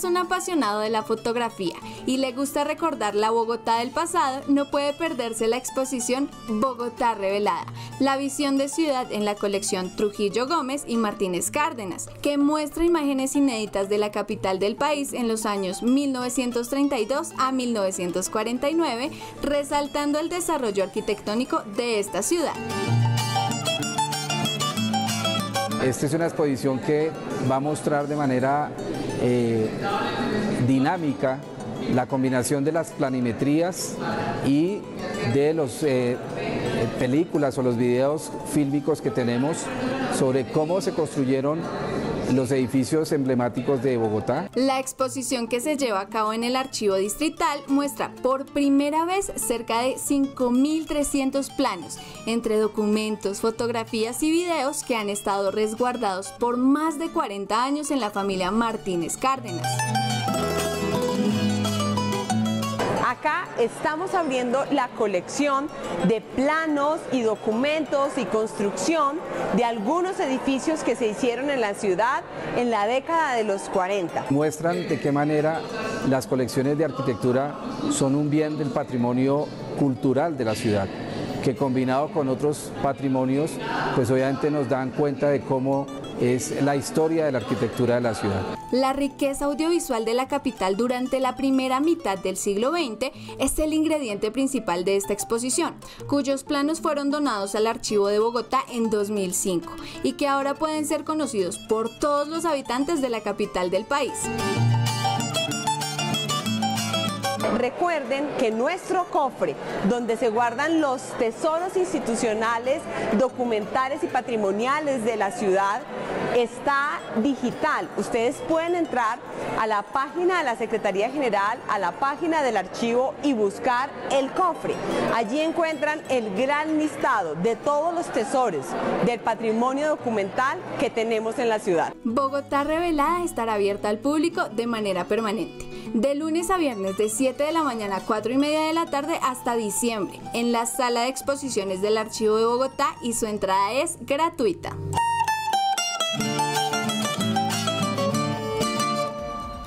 es un apasionado de la fotografía y le gusta recordar la Bogotá del pasado, no puede perderse la exposición Bogotá Revelada, la visión de ciudad en la colección Trujillo Gómez y Martínez Cárdenas, que muestra imágenes inéditas de la capital del país en los años 1932 a 1949, resaltando el desarrollo arquitectónico de esta ciudad. Esta es una exposición que va a mostrar de manera eh, dinámica la combinación de las planimetrías y de las eh, películas o los videos fílmicos que tenemos sobre cómo se construyeron los edificios emblemáticos de Bogotá. La exposición que se lleva a cabo en el archivo distrital muestra por primera vez cerca de 5.300 planos, entre documentos, fotografías y videos que han estado resguardados por más de 40 años en la familia Martínez Cárdenas. Acá estamos abriendo la colección de planos y documentos y construcción de algunos edificios que se hicieron en la ciudad en la década de los 40. Muestran de qué manera las colecciones de arquitectura son un bien del patrimonio cultural de la ciudad que combinado con otros patrimonios, pues obviamente nos dan cuenta de cómo es la historia de la arquitectura de la ciudad. La riqueza audiovisual de la capital durante la primera mitad del siglo XX es el ingrediente principal de esta exposición, cuyos planos fueron donados al Archivo de Bogotá en 2005 y que ahora pueden ser conocidos por todos los habitantes de la capital del país. Recuerden que nuestro cofre, donde se guardan los tesoros institucionales, documentales y patrimoniales de la ciudad, está digital. Ustedes pueden entrar a la página de la Secretaría General, a la página del archivo y buscar el cofre. Allí encuentran el gran listado de todos los tesoros del patrimonio documental que tenemos en la ciudad. Bogotá Revelada estará abierta al público de manera permanente de lunes a viernes de 7 de la mañana a 4 y media de la tarde hasta diciembre en la sala de exposiciones del Archivo de Bogotá y su entrada es gratuita.